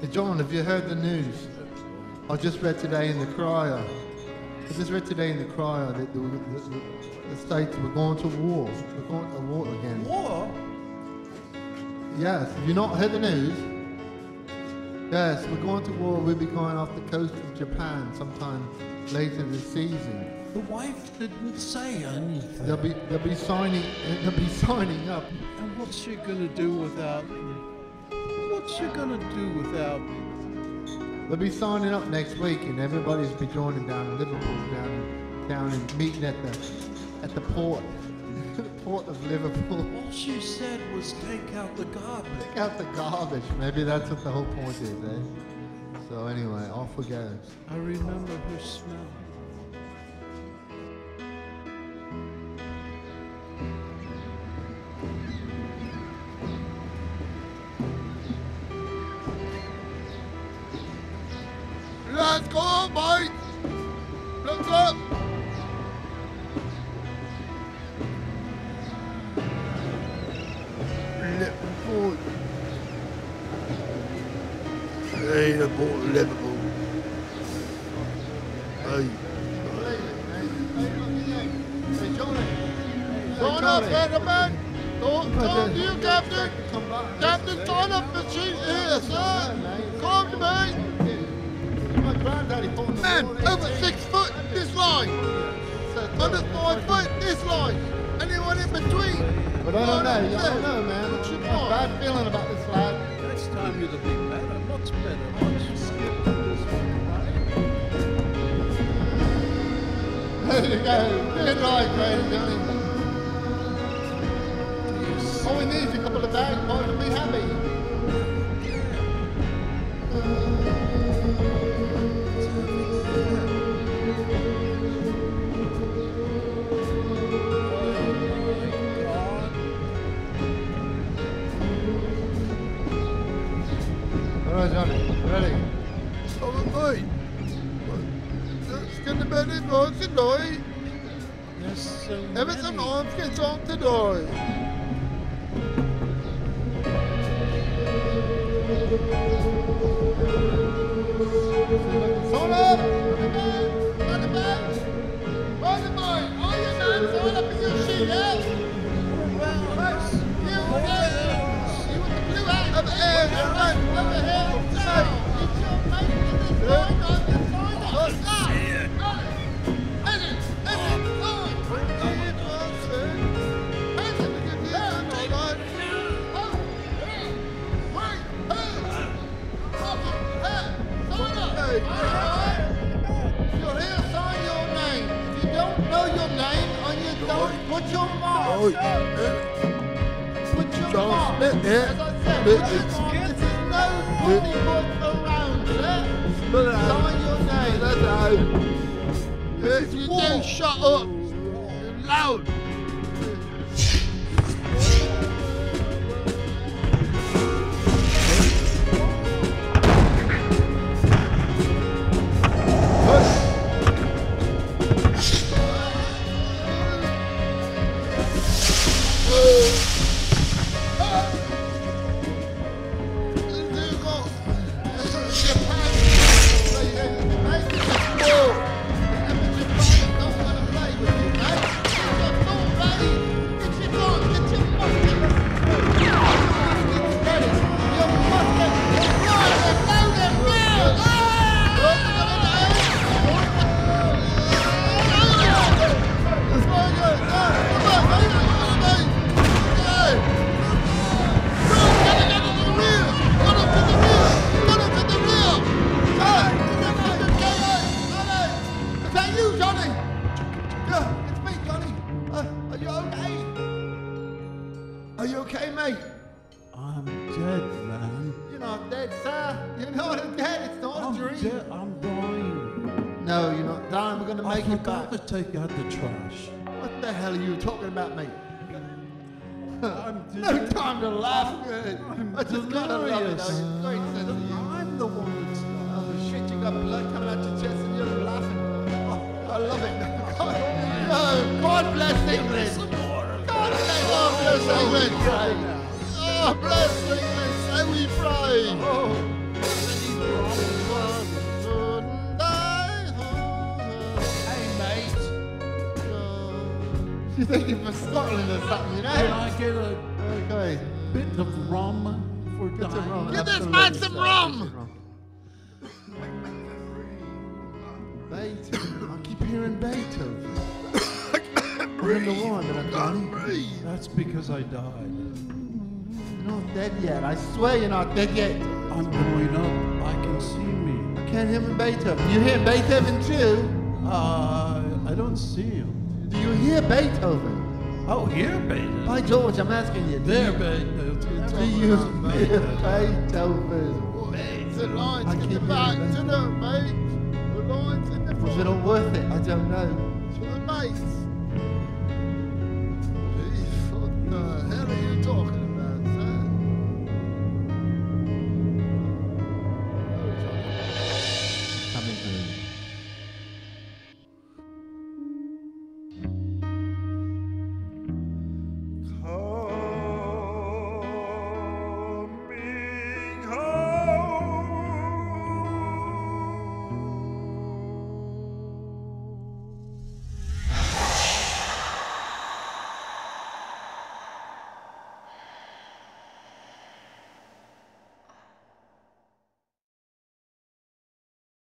Hey, John, have you heard the news? I just read today in the Crier. I just read today in the Crier that the, the, the, the states were going to war. We're going to war again. War? Yes. Have you not heard the news? Yes, we're going to war. We'll be going off the coast of Japan sometime later this season. The wife didn't say anything. They'll be they'll be signing they'll be signing up. And what's she gonna do without me? What's she gonna do without me? They'll be signing up next week, and everybody's be joining down in Liverpool, down down and meeting at the at the port, port of Liverpool. All she said was take out the garbage. Take out the garbage. Maybe that's what the whole point is, eh? So anyway, off we go. I remember her smell. Liverpool, Liverpool. Hey. Hey, Johnny. Sign up, gentlemen. Don't, don't you, Captain. Captain, sign up for sheet here, sir. Come to me. Man, over six foot, this line. Under five foot, this line. Anyone in between? But I don't know, I don't know, man. What's your bad feeling about this lad. Next time you'll be better, much better. You skip this There you go. Good right, great, Johnny. All we need is a couple of bags, boys, and be happy. All right, Johnny. Ready? Oh, oi. Ska det bli bra idag? Yes, so Everything many. on gets on today. Sign up! On the bench! On the boy! All your man, sign up Put your mark. Put your mark. As I said, mark. This is no pussyfoot around, yeah? Sign your name. That's out. If you don't shut up. Loud. Is sir. You're not dead. It's not a I'm dream. dead. I'm dying. No, you're not dying. We're going to make I make you forgot to take out the trash. What the hell are you talking about, mate? I'm No time to laugh. I'm I just gotta love it. delirious. though. It's great sense of humor. I'm the one that's Oh shit, you got blood coming out your chest and you're laughing. Oh, I love it. God, oh, no, oh, God bless England. God bless, God bless England. Oh, oh bless England. So we pray. Oh, She's thinking for Scotland or something, Can eh? I get a Okay. bit of rum for Get some rum. dying? Give this man some sir. rum. Beethoven. I keep hearing Beethoven. I'm in the wine, but I can't. That's because I died. You're not dead yet. I swear you're not dead yet. I'm going up. I can see me. I can't hear Beethoven. You hear Beethoven too? Uh, I don't see him. Do you hear Beethoven? Oh, hear Beethoven? By George, I'm asking you. There, Beethoven. Do you hear Beethoven? Well, the line's in the back, to the mate. The line's in the front. Was it all worth it? I don't know. For the mates. Jeez, fuck.